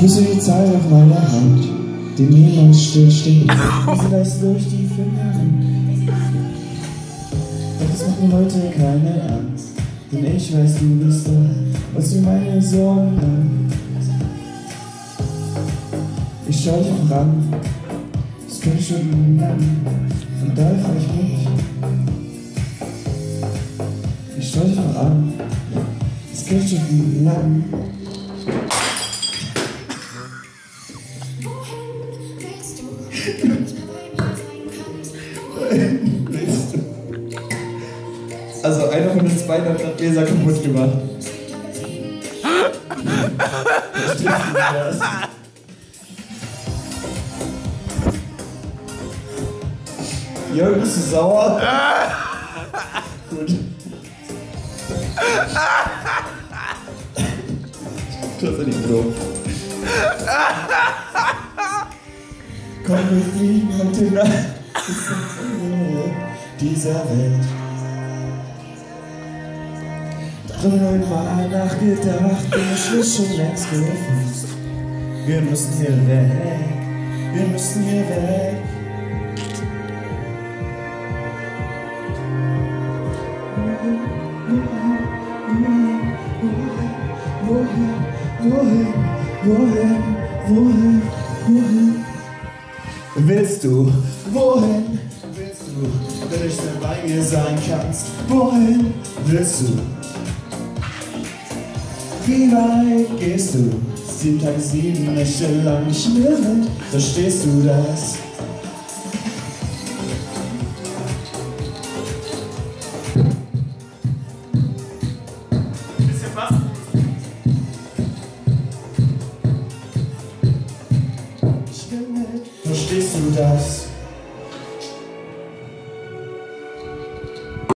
du die Zahl auf meiner Hand, die niemals stillsteht. Sie lässt durch die Finger Doch es macht mir heute keine Angst, denn ich weiß, du bist da, was du meine Sorgen. Ich schau dich auch ran, es könnte schon lang, und da frag ich mich. Ich schau dich auch an, es könnte schon lang. Also einer von uns beiden hat gerade Gläser kaputt gemacht. Das? Jörg, bist du sauer? Gut. Hast ja nicht so. Komm, wir fliegen ans Ende dieser Welt. Drüber nachgedacht, den Schluss schon längst gewusst. Wir müssen hier weg, wir müssen hier weg. Wohin, wohin, wohin, wohin, wohin? Willst du, wohin willst du, wenn nicht mehr bei mir sein kannst? Wohin willst du? Wie weit gehst du? Sieben Tage, sieben Nächte lang mit, verstehst du das? Bisschen was? Ich